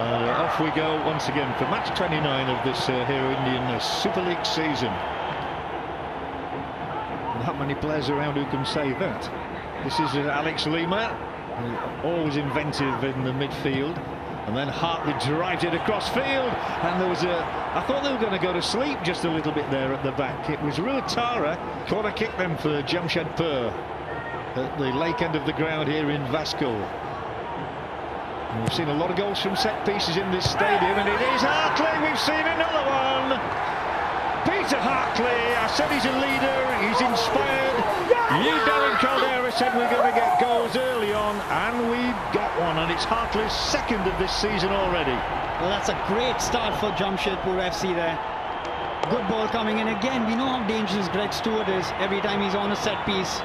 Uh, off we go once again for match 29 of this uh, Hero Indian Super League season. Not many players around who can say that. This is uh, Alex Lima, always inventive in the midfield. And then Hartley drives it across field. And there was a... I thought they were going to go to sleep just a little bit there at the back. It was Ruatara. Corner kick then for Jamshedpur at the lake end of the ground here in Vasco. And we've seen a lot of goals from set pieces in this stadium, and it is Hartley. We've seen another one. Peter Hartley, I said he's a leader, he's inspired. You, Darren Caldeira, said we're going to get goals early on, and we've got one, and it's Hartley's second of this season already. Well, that's a great start for Jamshedpur FC there. Good ball coming in again. We know how dangerous Greg Stewart is every time he's on a set piece.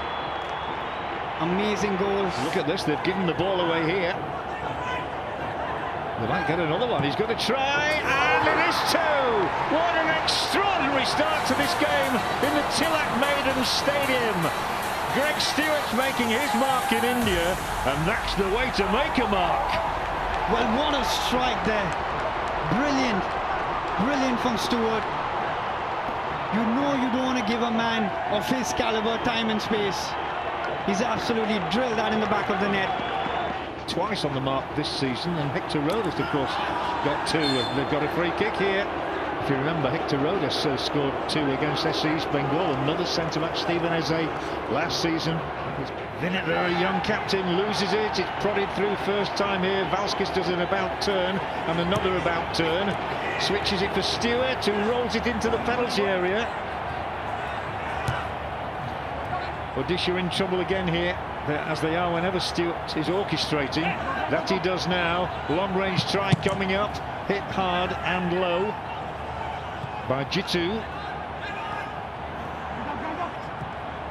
Amazing goal. Look at this, they've given the ball away here. They might get another one. He's going to try, and it is two. What an extraordinary start to this game in the Tilak Maidan Stadium. Greg Stewart's making his mark in India, and that's the way to make a mark. Well, what a strike there. Brilliant. Brilliant from Stewart. You know you don't want to give a man of his caliber time and space. He's absolutely drilled that in the back of the net twice on the mark this season, and Hector Rodas, of course, got two. They've got a free kick here. If you remember, Hector Rodas scored two against SC East Bengal, another centre-back, Stephen Eze, last season. Vinit, very young captain, loses it. It's prodded through first time here. Valskis does an about turn and another about turn. Switches it for Stewart, who rolls it into the penalty area. Odisha in trouble again here as they are whenever Stewart is orchestrating. That he does now. Long range try coming up. Hit hard and low by Jitu.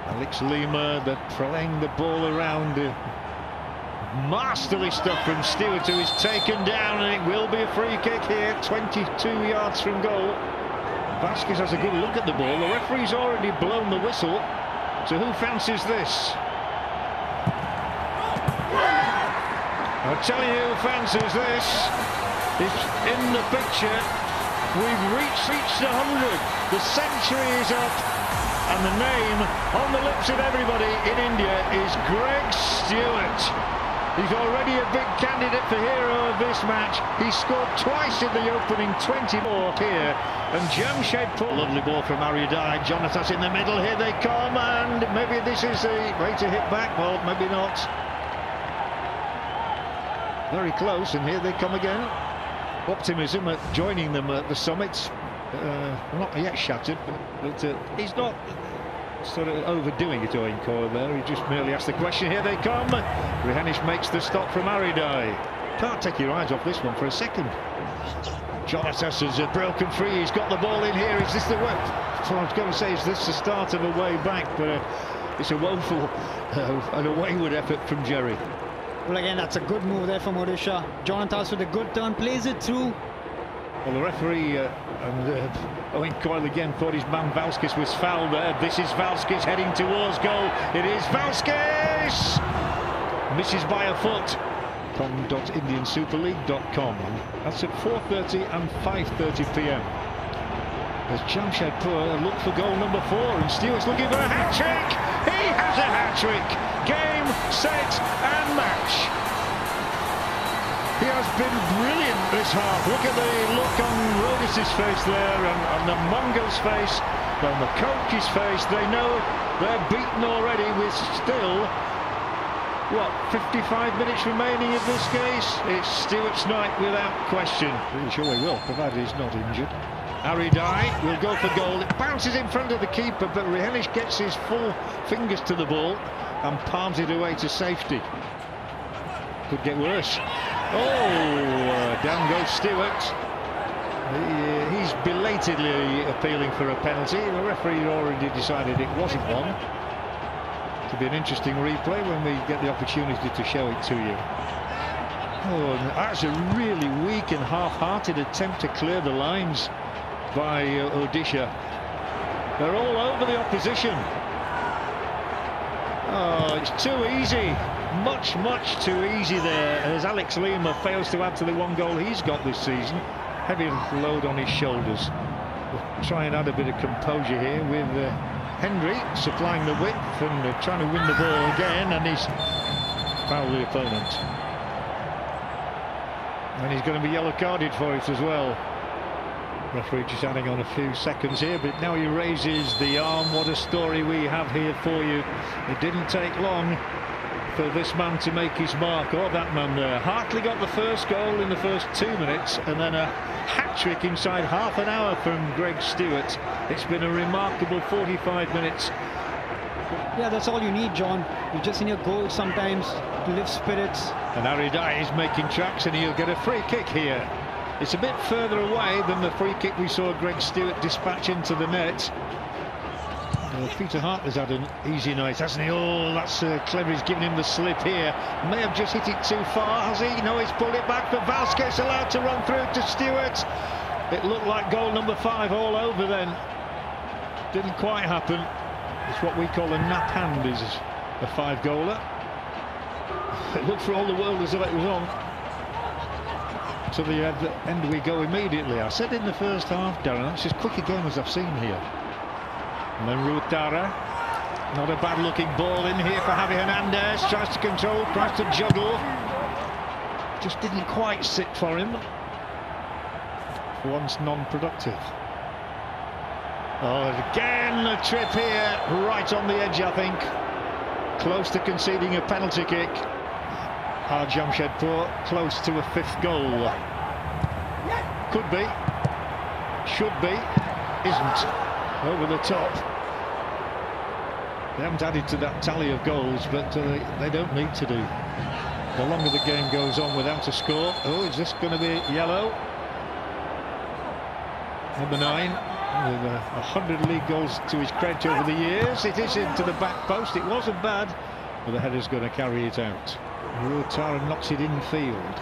Alex Lima, they're playing the ball around. Masterly stuff from Stewart, who is taken down, and it will be a free kick here, 22 yards from goal. Vasquez has a good look at the ball. The referee's already blown the whistle. So who fancies this? I'll tell you who fancies this. It's in the picture. We've reached, reached 100. The century is up. And the name on the lips of everybody in India is Greg Stewart. He's already a big candidate for hero of this match. He scored twice in the opening 24 here. And Jamshedpur. Lovely ball from Aridai. Jonathan in the middle. Here they come. And maybe this is the way to hit back. Well, maybe not. Very close, and here they come again. Optimism at joining them at the summit. Uh, not yet shattered, but, but uh, he's not sort of overdoing it, Owen Coyle there. He just merely asked the question. Here they come. Rehenesh makes the stop from Aridai. Can't take your eyes off this one for a second. Jonatas has broken free. He's got the ball in here. Is this the way? So I was going to say, is this the start of a way back? But uh, it's a woeful uh, and a wayward effort from Jerry. Well, again, that's a good move there from Odisha. Jonathan with a good turn, plays it through. Well, the referee uh, and uh, Owen Coyle again thought his man Valskis was fouled there. This is Valskis heading towards goal. It is Valskis! Misses by a foot. com.indiansuperleague.com. That's at 4.30 and 5.30 p.m. As Jamshedpur look for goal number four and Stewart's looking for a hat-trick. He has a hat-trick. Game, set and match. He has been brilliant this half. Look at the look on Rodas' face there and on the Mongil's face, on the coach's face. They know they're beaten already with still what, 55 minutes remaining in this case? It's Stewart's night without question. Pretty sure he will, provided he's not injured. Aridai will go for goal. It bounces in front of the keeper, but Rehenesh gets his full fingers to the ball and palms it away to safety. Could get worse. Oh, uh, down goes Stewart. He, uh, he's belatedly appealing for a penalty. The referee already decided it wasn't one. It'll be an interesting replay when we get the opportunity to show it to you. Oh, that's a really weak and half-hearted attempt to clear the lines by uh, Odisha. They're all over the opposition. Oh, it's too easy. much, much too easy there as Alex Lima fails to add to the one goal he's got this season. Heavy load on his shoulders. We'll try and add a bit of composure here with uh, Hendry supplying the width and uh, trying to win the ball again and he's fouled the opponent. And he's going to be yellow carded for it as well. Referee just adding on a few seconds here, but now he raises the arm. What a story we have here for you. It didn't take long for this man to make his mark, or that man there. Hartley got the first goal in the first two minutes, and then a hat-trick inside half an hour from Greg Stewart. It's been a remarkable 45 minutes. Yeah, that's all you need, John. You just need a goal sometimes to lift spirits. And Aridai is making tracks, and he'll get a free kick here. It's a bit further away than the free kick we saw Greg Stewart dispatch into the net. Peter Hartley's had an easy night, hasn't he? Oh, that's uh, clever. He's given him the slip here. May have just hit it too far, has he? No, he's pulled it back, but Vasquez allowed to run through to Stewart. It looked like goal number five all over then. Didn't quite happen. It's what we call a nap hand, is a five-goaler. It looked for all the world as if it was on to the end we go immediately. I said in the first half, Darren, that's as quick a game as I've seen here. And then Ruotara, not a bad looking ball in here for Javi Hernandez, tries to control, tries to juggle. Just didn't quite sit for him. Once non-productive. Oh, again a trip here, right on the edge, I think. Close to conceding a penalty kick are Jamshedpur close to a fifth goal. Could be, should be, isn't. Over the top. They haven't added to that tally of goals, but uh, they, don't need to do. The longer the game goes on without a score. Oh, is this going to be yellow? Number nine, with uh, hundred league goals to his credit over the years. It is into the back post. It wasn't bad, but the header's going to carry it out. Ruotara knocks it infield.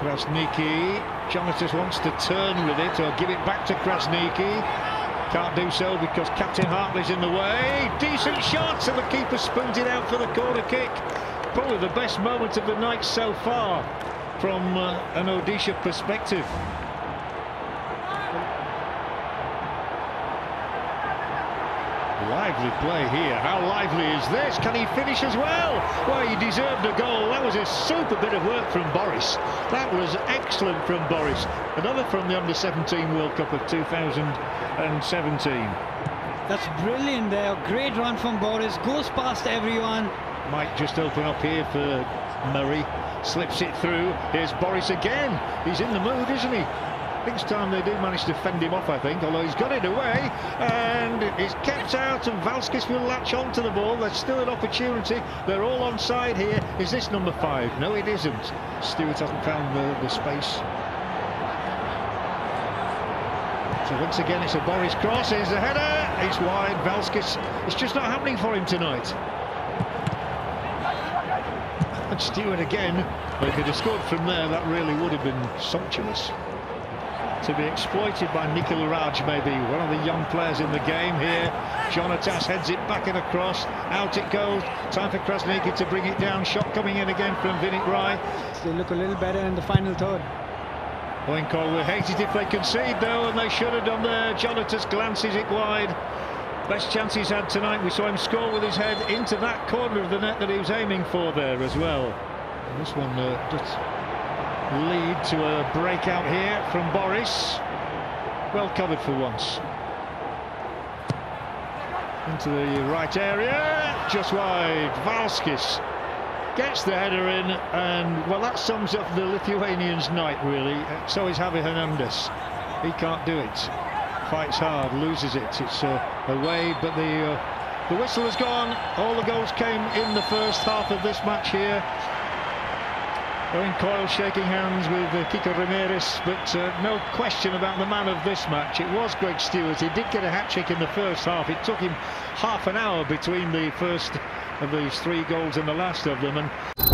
Krasniqi. Jonatas wants to turn with it or give it back to Krasniqi. Can't do so because Captain Hartley's in the way. Decent shot and the keeper spoons it out for the corner kick. Probably the best moment of the night so far from uh, an Odisha perspective. Lively play here. How lively is this? Can he finish as well? Well, he deserved a goal. That was a super bit of work from Boris. That was excellent from Boris. Another from the Under-17 World Cup of 2017. That's brilliant there. Great run from Boris. Goes past everyone. Might just open up here for Murray. Slips it through. Here's Boris again. He's in the mood, isn't he? This time they do manage to fend him off, I think, although he's got it away and it's kept out and Valskis will latch onto the ball. There's still an opportunity. They're all on side here. Is this number five? No, it isn't. Stewart hasn't found the, the space. So once again, it's a Boris cross. Here's the header. It's wide. Valskis. It's just not happening for him tonight. And Stewart again. If he'd have scored from there, that really would have been sumptuous to be exploited by Nikhil Raj, maybe one of the young players in the game here. Jonatas heads it back and across. Out it goes. Time for Krasniqi to bring it down. Shot coming in again from Vinit Rai. They look a little better in the final third. Owen Coyle will hate it if they concede, though, and they should have done there. Jonatas glances it wide. Best chance he's had tonight. We saw him score with his head into that corner of the net that he was aiming for there as well. And this one uh, just lead to a breakout here from Boris. Well covered for once. Into the right area, just wide. Valskis gets the header in, and well, that sums up the Lithuanians' night, really. So is Javi Hernandez. He can't do it. Fights hard, loses it. It's uh, away, but the uh, the whistle has gone. All the goals came in the first half of this match here. Owen Coyle shaking hands with uh, Kiko Ramirez, but uh, no question about the man of this match. It was Greg Stewart. He did get a hat-trick in the first half. It took him half an hour between the first of these three goals and the last of them. and.